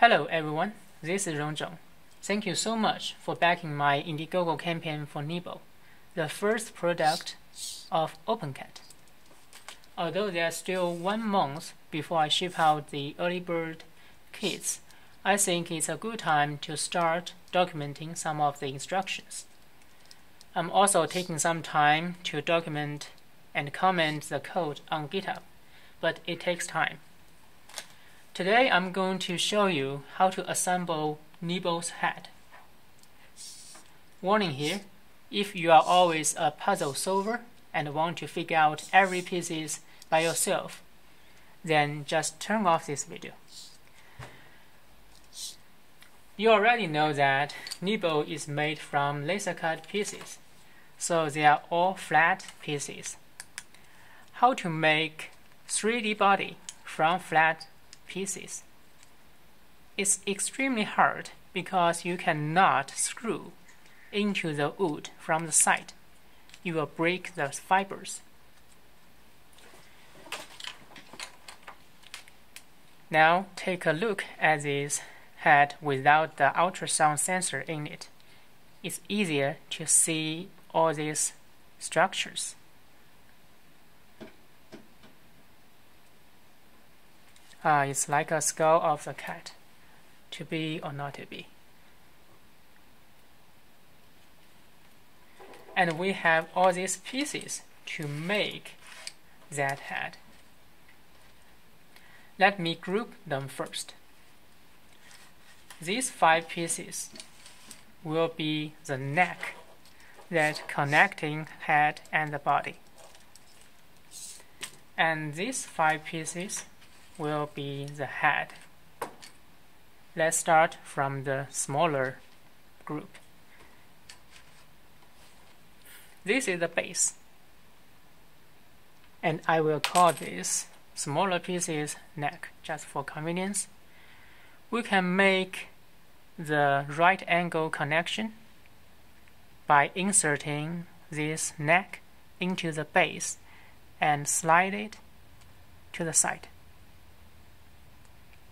Hello everyone, this is Rongzhong. Thank you so much for backing my Indiegogo campaign for Nybble, the first product of OpenCat. Although there's still one month before I ship out the early bird kits, I think it's a good time to start documenting some of the instructions. I'm also taking some time to document and comment the code on GitHub, but it takes time. Today I'm going to show you how to assemble Nybble's head. Warning here, if you are always a puzzle solver and want to figure out every pieces by yourself, then just turn off this video. You already know that Nybble is made from laser cut pieces, so they are all flat pieces. How to make 3D body from flat pieces. It's extremely hard because you cannot screw into the wood from the side. You will break the fibers. Now take a look at this head without the ultrasound sensor in it. It's easier to see all these structures. Uh, it's like a skull of the cat, to be or not to be. And we have all these pieces to make that head. Let me group them first. These five pieces will be the neck that connecting head and the body. And these five pieces will be the head. Let's start from the smaller group. This is the base. And I will call this smaller pieces neck just for convenience. We can make the right angle connection by inserting this neck into the base and slide it to the side.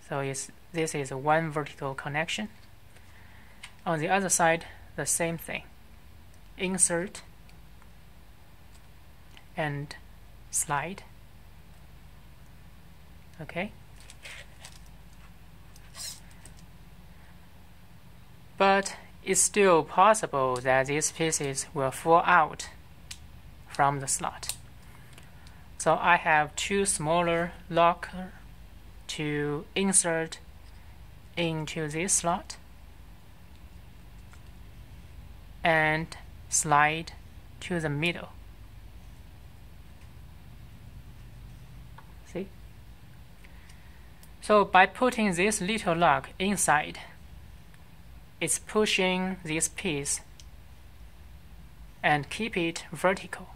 So it's, this is one vertical connection. On the other side, the same thing. Insert and slide. Okay. But it's still possible that these pieces will fall out from the slot. So I have two smaller locker to insert into this slot and slide to the middle. See? So by putting this little lock inside, it's pushing this piece and keep it vertical.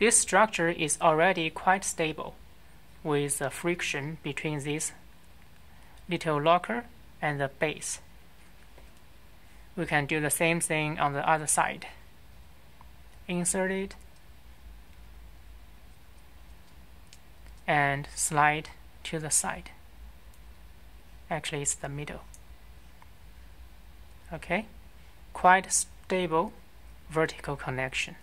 This structure is already quite stable with the friction between this little locker and the base. We can do the same thing on the other side. Insert it and slide to the side. Actually, it's the middle. Okay, quite stable vertical connection.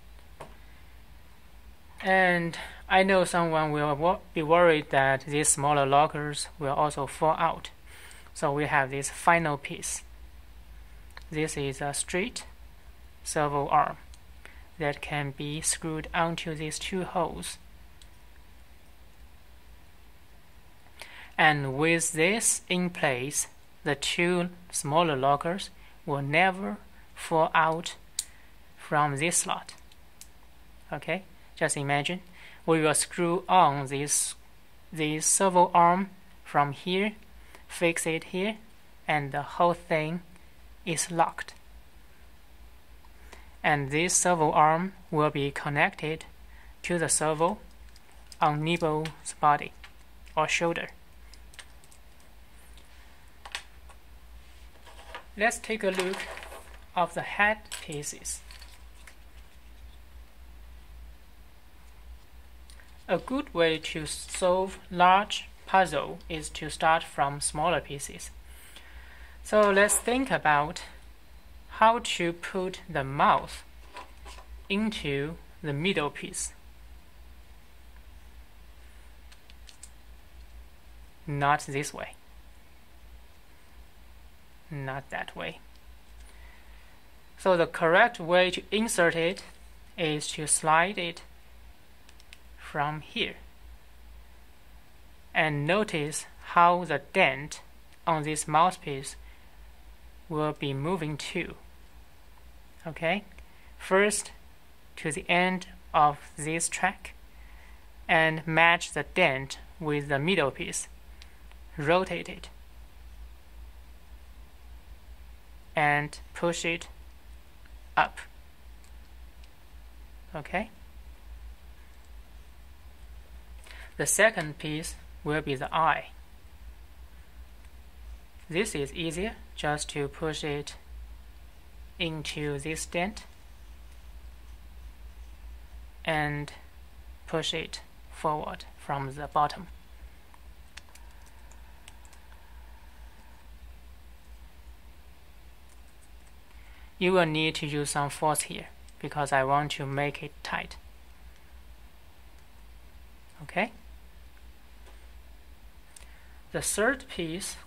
And I know someone will be worried that these smaller lockers will also fall out. So we have this final piece. This is a straight servo arm that can be screwed onto these two holes. And with this in place, the two smaller lockers will never fall out from this slot. Okay? Just imagine we will screw on this this servo arm from here, fix it here, and the whole thing is locked. And this servo arm will be connected to the servo on Nybble's body or shoulder. Let's take a look of the head pieces. A good way to solve large puzzle is to start from smaller pieces. So let's think about how to put the mouth into the middle piece. Not this way. Not that way. So the correct way to insert it is to slide it from here. And notice how the dent on this mouthpiece will be moving too. Okay? First to the end of this track and match the dent with the middle piece. Rotate it and push it up. Okay? The second piece will be the eye. This is easier just to push it into this dent and push it forward from the bottom. You will need to use some force here because I want to make it tight. Okay? The third piece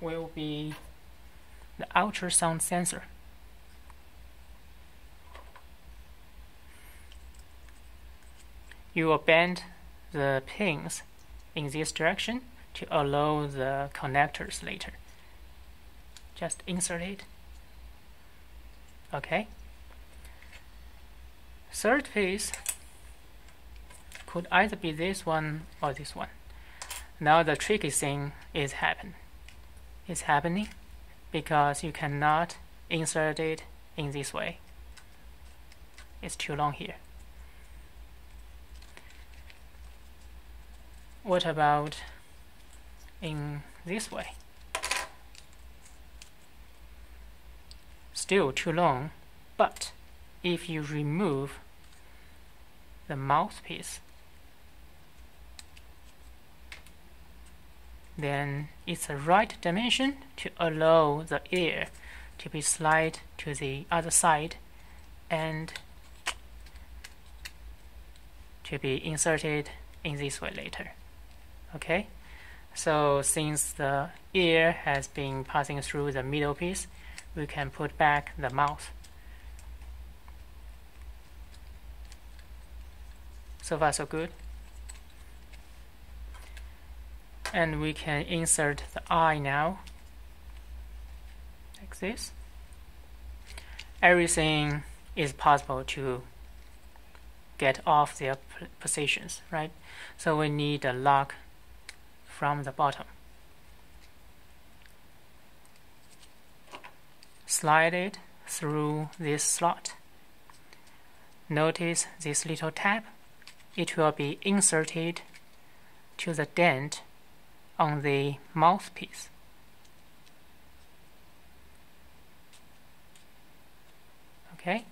will be the ultrasound sensor. You will bend the pins in this direction to allow the connectors later. Just insert it okay third piece could either be this one or this one now the tricky thing is happen. Is happening because you cannot insert it in this way. It's too long here. What about in this way? Still too long, but if you remove the mouthpiece, then it's the right dimension to allow the air to be slide to the other side and to be inserted in this way later. Okay, so since the air has been passing through the middle piece, we can put back the mouth. So far so good. And we can insert the eye now, like this. Everything is possible to get off their positions, right? So we need a lock from the bottom. slide it through this slot. Notice this little tab. It will be inserted to the dent on the mouthpiece. Okay,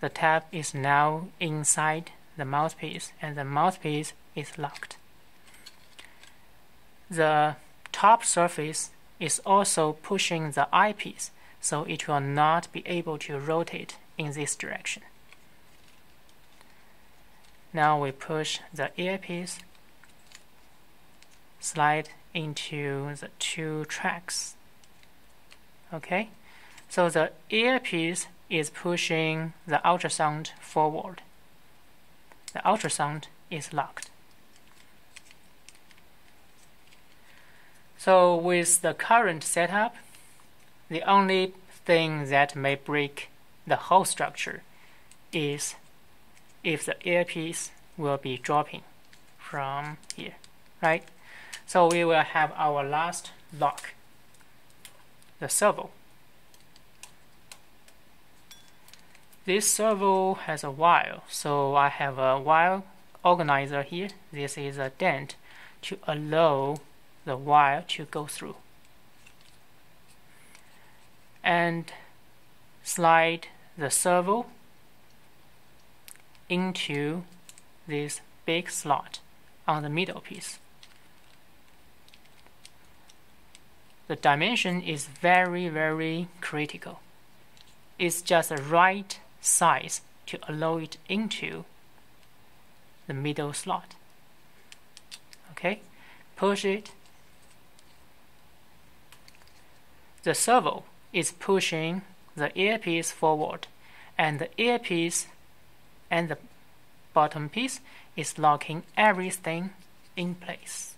the tab is now inside the mouthpiece and the mouthpiece is locked. The top surface is also pushing the eyepiece so it will not be able to rotate in this direction. Now we push the earpiece, slide into the two tracks. Okay, so the earpiece is pushing the ultrasound forward. The ultrasound is locked. So with the current setup, the only thing that may break the whole structure is if the earpiece will be dropping from here, right? So we will have our last lock, the servo. This servo has a wire, so I have a wire organizer here. This is a dent to allow the wire to go through and slide the servo into this big slot on the middle piece. The dimension is very, very critical. It's just the right size to allow it into the middle slot. Okay, push it. The servo is pushing the earpiece forward and the earpiece and the bottom piece is locking everything in place.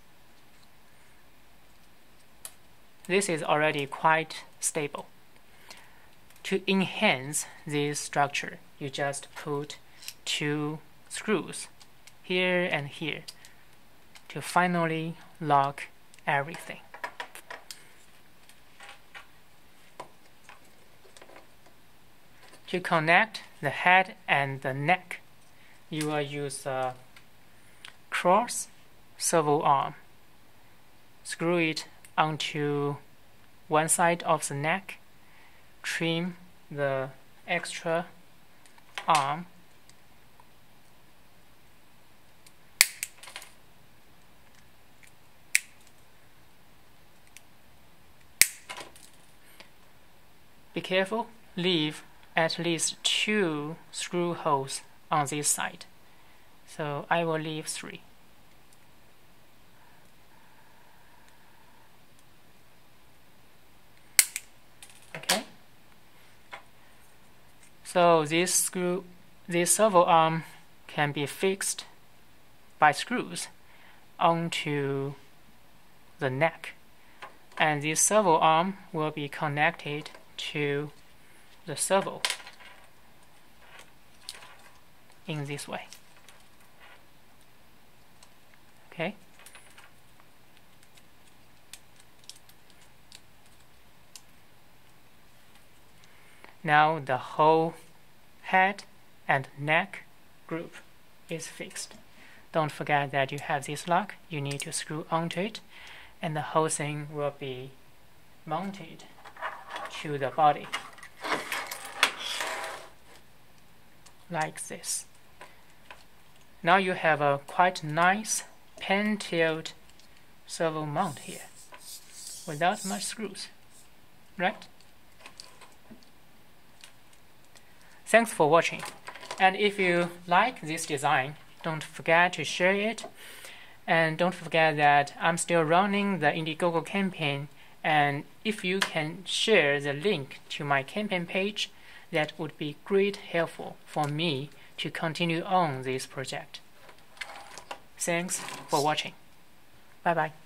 This is already quite stable. To enhance this structure, you just put two screws here and here to finally lock everything. To connect the head and the neck, you will use a cross servo arm. Screw it onto one side of the neck, trim the extra arm Be careful, leave at least two screw holes on this side. So I will leave three. Okay. So this screw, this servo arm can be fixed by screws onto the neck and this servo arm will be connected to the servo in this way. Okay. Now the whole head and neck group is fixed. Don't forget that you have this lock, you need to screw onto it, and the whole thing will be mounted to the body like this. Now you have a quite nice pan-tilt servo mount here without much screws, right? Thanks for watching. And if you like this design, don't forget to share it. And don't forget that I'm still running the Indiegogo campaign and if you can share the link to my campaign page, that would be great helpful for me to continue on this project. Thanks for watching. Bye bye.